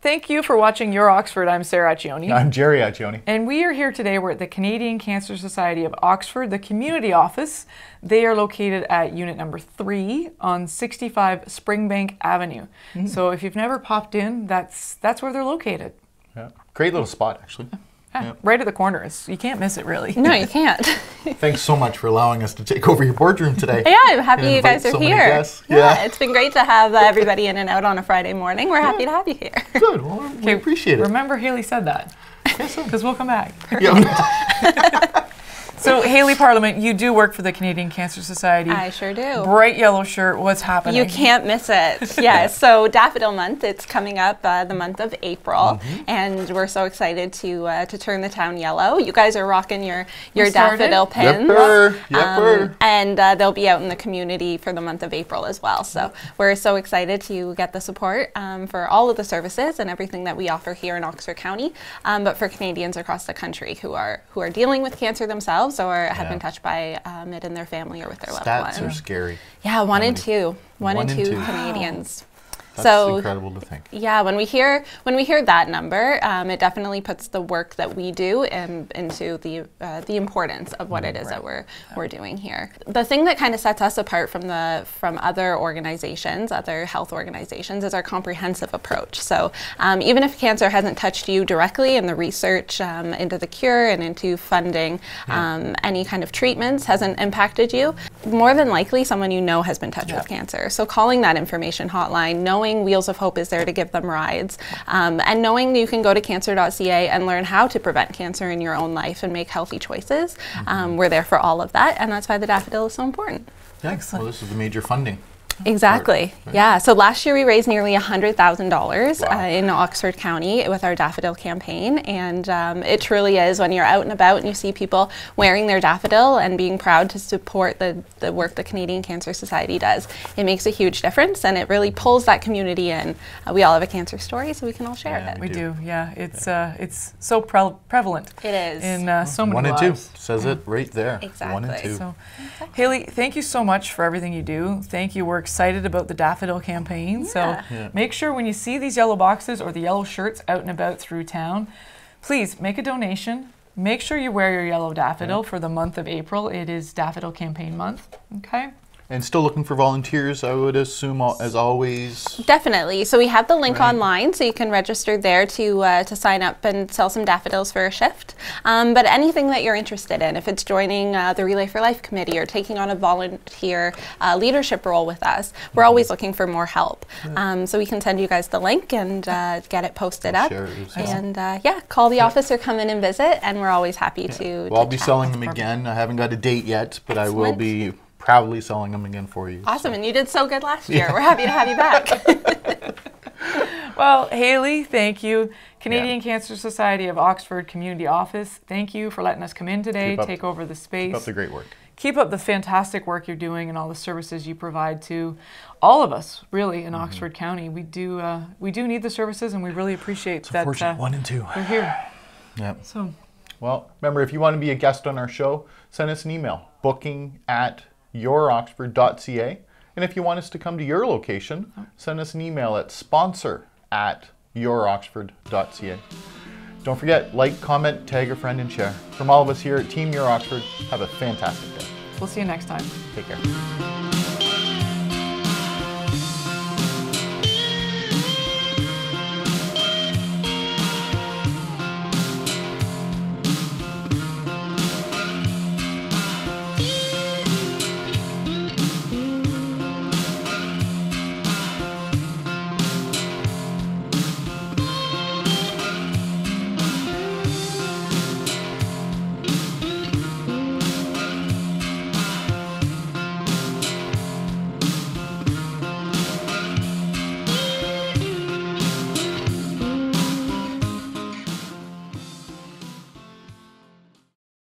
Thank you for watching Your Oxford. I'm Sarah Accioni. I'm Jerry Accioni. And we are here today. We're at the Canadian Cancer Society of Oxford, the community office. They are located at unit number three on 65 Springbank Avenue. Mm. So if you've never popped in, that's that's where they're located. Yeah, great little spot actually. Yeah, Right at the corner. It's, you can't miss it, really. No, you can't. Thanks so much for allowing us to take over your boardroom today. Yeah, I'm happy you guys are so here. Yeah, yeah, it's been great to have uh, everybody in and out on a Friday morning. We're happy yeah. to have you here. Good. Well, we appreciate it. Remember, Hailey said that. Because we'll come back. Yeah. So, Hailey Parliament, you do work for the Canadian Cancer Society. I sure do. Bright yellow shirt. What's happening? You can't miss it. yeah. So, Daffodil Month. It's coming up uh, the month of April, mm-hmm. and we're so excited to uh, to turn the town yellow. You guys are rocking your your daffodil pins. Yepper. Yepper. Um, and uh, they'll be out in the community for the month of April as well. So, we're so excited to get the support um, for all of the services and everything that we offer here in Oxford County, um, but for Canadians across the country who are who are dealing with cancer themselves themselves or have been touched by um, it in their family or with their Stats loved one. Stats are scary. Yeah, one in two. One, one in two, two. Canadians. Wow. That's so incredible to think. Yeah, when we hear when we hear that number, um, it definitely puts the work that we do in, into the uh, the importance of what mm, it is right. that we're we're doing here. The thing that kind of sets us apart from the from other organizations, other health organizations, is our comprehensive approach. So um, even if cancer hasn't touched you directly in the research um, into the cure and into funding yeah. Um, any kind of treatments hasn't impacted you, more than likely someone you know has been touched yeah. with cancer. So calling that information hotline, knowing knowing Wheels of Hope is there to give them rides, um, and knowing you can go to cancer.ca and learn how to prevent cancer in your own life and make healthy choices. Mm-hmm. Um, we're there for all of that, and that's why the daffodil is so important. Yeah, Excellent. well, this is the major funding. Exactly. Right. Yeah. So last year we raised nearly $100,000 wow. uh, in Oxford County with our daffodil campaign. And um, it truly is when you're out and about and you see people wearing their daffodil and being proud to support the, the work the Canadian Cancer Society does, it makes a huge difference and it really pulls that community in. Uh, we all have a cancer story, so we can all share yeah, it. We do. Yeah. It's, uh, it's so pre- prevalent. It is. In uh, so many One lives. and two says it right there. Exactly. One and two. So, Hailey, thank you so much for everything you do. Thank you. We're excited about the daffodil campaign. Yeah. So yeah. make sure when you see these yellow boxes or the yellow shirts out and about through town, please make a donation. Make sure you wear your yellow daffodil yeah. for the month of April. It is Daffodil Campaign Month. Okay. And still looking for volunteers, I would assume, as always. Definitely. So we have the link right. online, so you can register there to uh, to sign up and sell some daffodils for a shift. Um, but anything that you're interested in, if it's joining uh, the Relay for Life committee or taking on a volunteer uh, leadership role with us, we're mm-hmm. always looking for more help. Yeah. Um, so we can send you guys the link and uh, get it posted I'll up. It and uh, yeah, call the yeah. office or come in and visit, and we're always happy yeah. to. Well, to I'll be selling them again. I haven't got a date yet, but Excellent. I will be proudly selling them again for you. Awesome, so. and you did so good last year. Yeah. We're happy to have you back. well, Hailey, thank you. Canadian yeah. Cancer Society of Oxford Community Office, thank you for letting us come in today, up, take over the space. Keep up the great work. Keep up the fantastic work you're doing and all the services you provide to all of us, really, in mm-hmm. Oxford County. We do uh, we do need the services, and we really appreciate it's that. Uh, one and two. We're here. Yep. So. Well, remember, if you want to be a guest on our show, send us an email booking at youroxford.ca. And if you want us to come to your location, oh. send us an email at sponsor at youroxford.ca. Don't forget, like, comment, tag a friend, and share. From all of us here at Team Your Oxford, have a fantastic day. We'll see you next time. Take care.